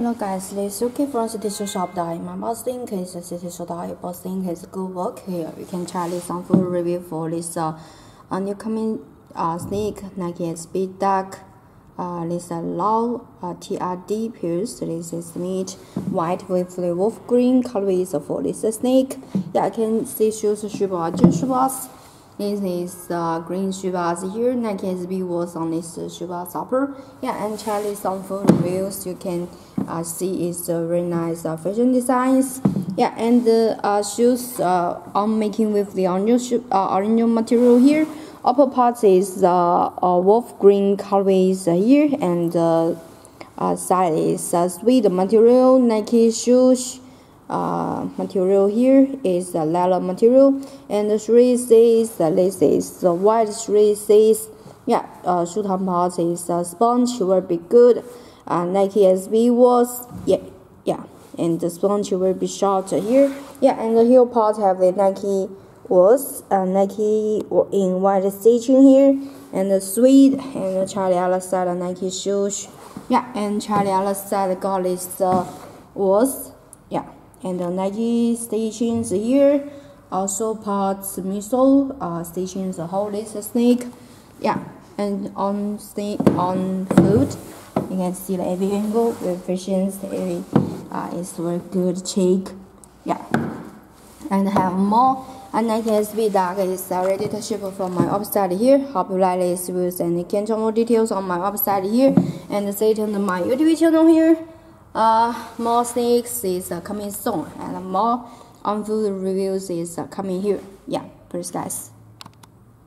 Hello guys, this is Yuki from City Shop. My boss link is City Shop. Boss link is good work here. You can try this on full review for this uh, uh new coming uh sneak Nike SB Dunk. Uh, this uh, low uh, TRD pierce. This is neat white with the wolf green color is for this snake. Yeah, I can see shoes shoe box. Shoe. This is uh, green shoebox here. Nike SB was on this uh, shoebox upper. Yeah, and Charlie some full reviews. You can uh, see it's uh, very nice uh, fashion designs. Yeah, and the uh, shoes uh, I'm making with the original, uh, material here. Upper part is uh, uh, wolf green colorways uh, here, and uh, uh, side is uh, sweet material Nike shoes uh, material here is the leather material and the says that this is the white says yeah uh, shoe top part is a sponge will be good uh, Nike SB was yeah yeah and the sponge will be shorter here yeah and the heel part have the Nike was uh, Nike in white stitching here and the sweet and the Charlie side Nike shoes. Yeah and Charlie side got this uh, was yeah and the Nike stations here also parts missile uh, stations the whole list snake. Yeah and on snake on food you can see the every angle with efficiency uh, is very good check yeah and I have more and Nike SB Dunk is ready to ship from my website here. Hope you like this reviews and you can check more details on my website here and stay tuned to my YouTube channel here. Uh, more snakes is uh, coming soon, and more on food reviews is uh, coming here. Yeah, please guys.